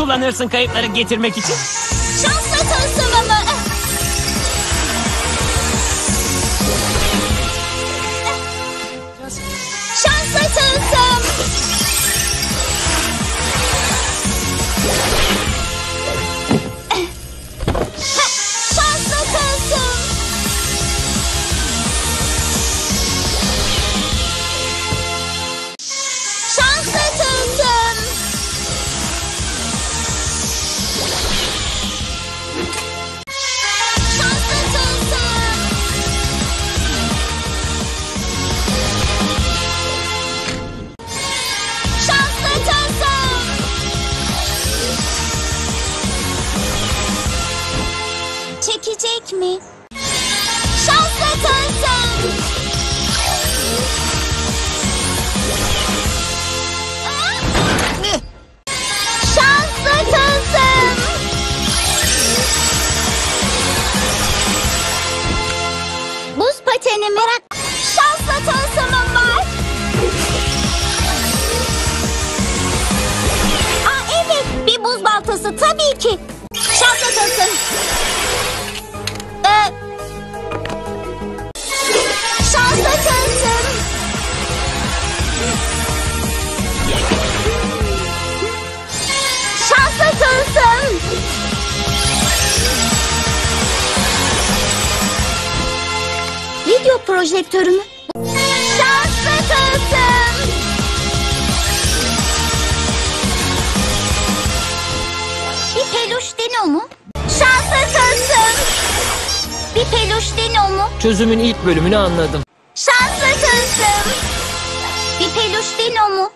kullanırsın kayıpları getirmek için? Şansla tılsımımı. Çekecek mi? Şanslı tılsım. Şanslı tılsım. Buz pateni merak. Şansla tılsımım var. Aa evet bir buz baltası tabii ki. Video projektörü mü? Şanslı tılsım. Bir peluş dino mu? Şanslı tılsım. Bir peluş dino mu? Çözümün ilk bölümünü anladım. Şanslı tılsım. Bir peluş dino mu?